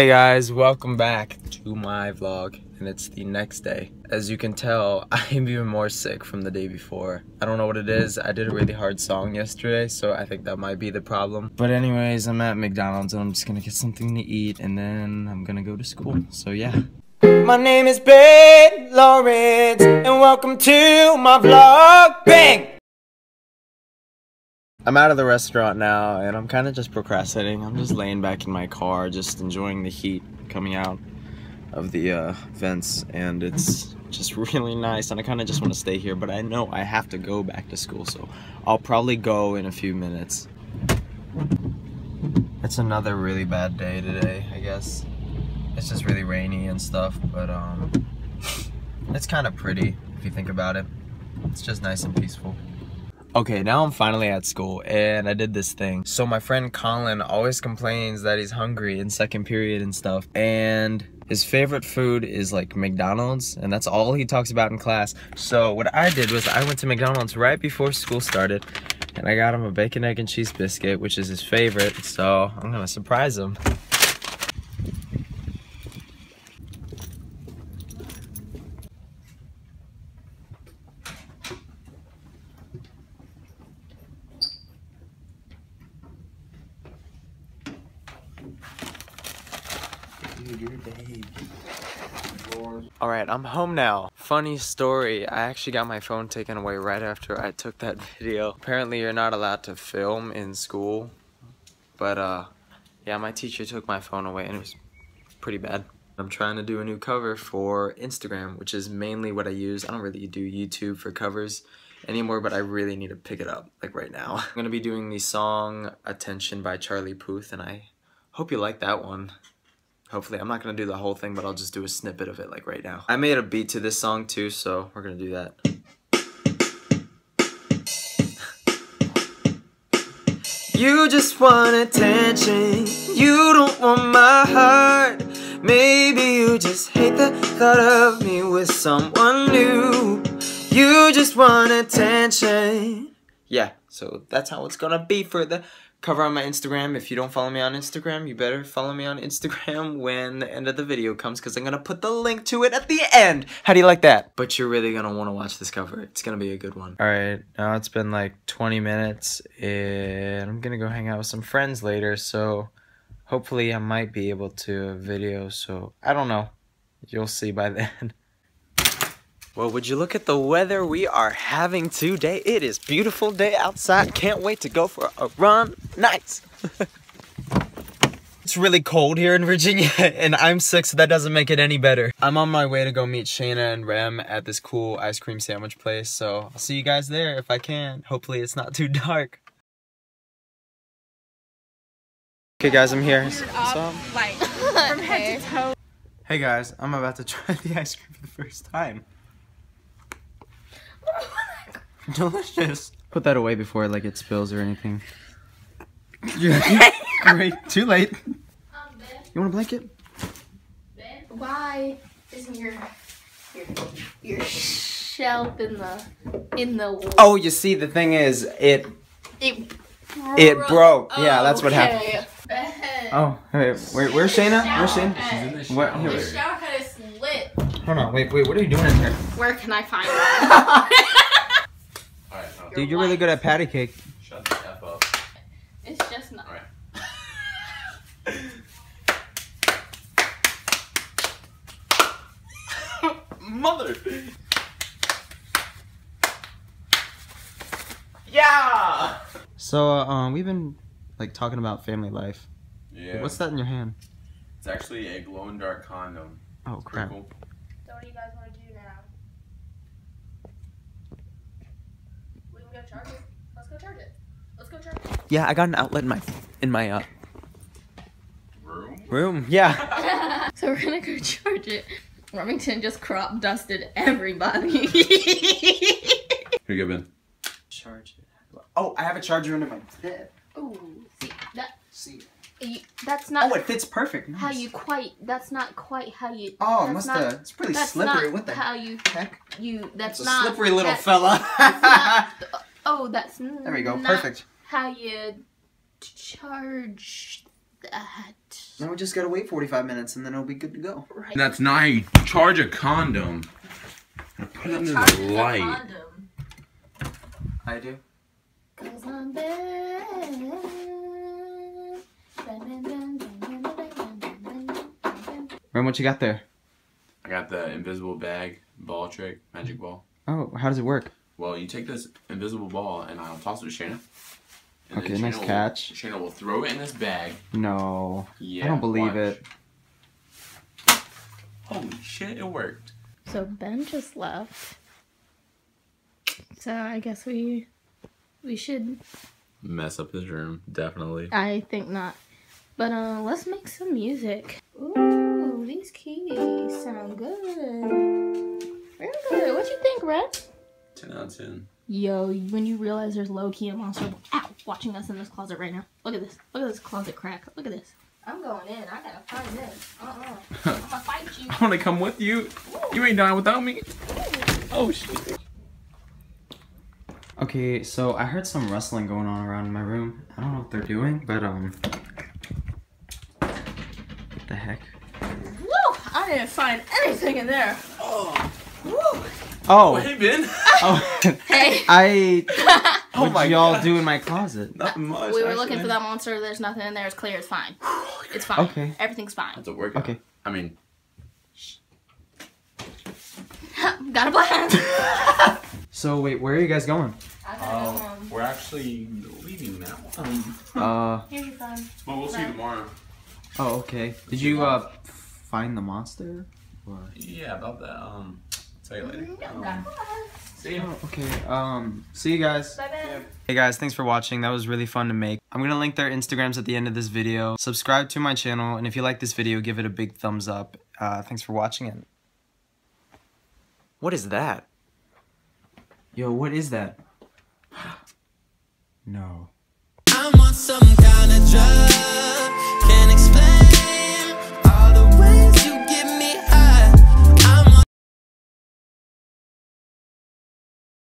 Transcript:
Hey guys, welcome back to my vlog, and it's the next day. As you can tell, I'm even more sick from the day before. I don't know what it is, I did a really hard song yesterday, so I think that might be the problem. But anyways, I'm at McDonald's and I'm just gonna get something to eat, and then I'm gonna go to school, so yeah. My name is Ben Lawrence, and welcome to my vlog, bang! I'm out of the restaurant now and I'm kind of just procrastinating. I'm just laying back in my car, just enjoying the heat coming out of the uh, vents and it's just really nice and I kind of just want to stay here but I know I have to go back to school so I'll probably go in a few minutes. It's another really bad day today, I guess. It's just really rainy and stuff but um, it's kind of pretty if you think about it. It's just nice and peaceful. Okay, now I'm finally at school and I did this thing. So my friend Colin always complains that he's hungry in second period and stuff. And his favorite food is like McDonald's and that's all he talks about in class. So what I did was I went to McDonald's right before school started and I got him a bacon, egg, and cheese biscuit, which is his favorite. So I'm gonna surprise him. Alright, I'm home now. Funny story, I actually got my phone taken away right after I took that video. Apparently you're not allowed to film in school. But uh, yeah, my teacher took my phone away and it was pretty bad. I'm trying to do a new cover for Instagram, which is mainly what I use. I don't really do YouTube for covers anymore, but I really need to pick it up, like right now. I'm gonna be doing the song Attention by Charlie Puth, and I hope you like that one. Hopefully, I'm not gonna do the whole thing, but I'll just do a snippet of it like right now. I made a beat to this song too, so we're gonna do that. You just want attention, you don't want my heart. Maybe you just hate the thought of me with someone new. You just want attention. Yeah, so that's how it's gonna be for the cover on my Instagram. If you don't follow me on Instagram, you better follow me on Instagram when the end of the video comes because I'm going to put the link to it at the end. How do you like that? But you're really going to want to watch this cover. It's going to be a good one. Alright, now it's been like 20 minutes and I'm going to go hang out with some friends later. So hopefully I might be able to video. So I don't know. You'll see by then. Well, would you look at the weather we are having today? It is beautiful day outside. Can't wait to go for a run. Nice. it's really cold here in Virginia and I'm sick so that doesn't make it any better. I'm on my way to go meet Shayna and Rem at this cool ice cream sandwich place. So I'll see you guys there if I can. Hopefully it's not too dark. Okay guys, I'm here. So, like from head to toe. hey guys, I'm about to try the ice cream for the first time. Delicious. Put that away before like it spills or anything. Great. Too late. Um, you want a blanket? Why isn't your your your shelf in the in the Oh, you see, the thing is, it it it broke. Yeah, that's what happened. happened. Oh, wait, where, where's Shayna? Where's Shayna? She's in What? Here, The shower head is slit. Hold on, wait, wait, what are you doing in here? Where can I find it? Dude, you're really good at patty cake. Shut the F up. It's just not. Alright. Mother! Yeah! So, uh, um, we've been like talking about family life. Yeah. What's that in your hand? It's actually a glow in dark condom. Oh It's crap. cool. So what do you guys want to do now? We can go charge it. Let's go charge it. Let's go charge it. Yeah, I got an outlet in my in my uh Room? room. Yeah. so we're gonna go charge it. Remington just crop dusted everybody. Here you go, Ben. Charge it. Oh, I have a charger under my bed. Ooh, see that? See. You, that's not Oh, it fits perfect. how you quite. That's not quite how you. Oh, that's must not, have. It's pretty That's slippery. not What the how you heck? you. That's It's a not slippery little that- fella. that's not- oh, that's there we go. not Perfect. How you charge that. Now we just gotta wait 45 minutes and then it'll be good to go. Right. That's not how you charge a condom. Put it under the light. condom. I do. Cause I'm bad. Ren, what you got there? I got the invisible bag ball trick, magic ball. Oh, how does it work? Well, you take this invisible ball and I'll toss it to Shayna. And then Okay, nice Shayna will- catch. Shayna will throw it in this bag. No. Yeah. I don't believe watch. it. Holy shit, it worked. So Ben just left. So I guess we we should Mess up his room, definitely. I think not. But uh let's make some music. Ooh, these keys sound good. Real good. What you think, Red? 10 out of 10. Yo, when you realize there's low key a monster ow, watching us in this closet right now. Look at this. Look at this closet crack. Look at this. I'm going in. I gotta find this. Uh-uh. I'm gonna fight you. I want to come with you. You ain't dying without me. Oh shit. Okay, so I heard some rustling going on around my room. I don't know what they're doing, but um. What the heck? Woo! I didn't find anything in there. Oh. Woo! Oh! Hey, Ben. Oh! Hey. I. Oh What my y'all do in my closet? Nothing much. we were actually. looking for that monster. There's nothing in there. It's clear. It's fine. It's fine. Okay. Everything's fine. That's a work. Okay. I mean, Got a plan. So wait, where are you guys going? I gotta go. Um, we're actually leaving now. Uh. Here's your phone. Well, we'll see you tomorrow. Oh, okay. Did you uh find the monster? Or... Yeah, about that. Um, tell you later. Got See ya. Oh, okay. Um. See you guys. Bye, Ben. Hey guys, thanks for watching. That was really fun to make. I'm gonna link their Instagrams at the end of this video. Subscribe to my channel, and if you like this video, give it a big thumbs up. Uh, thanks for watching it. What is that? Yo, what is that? no. I'm on some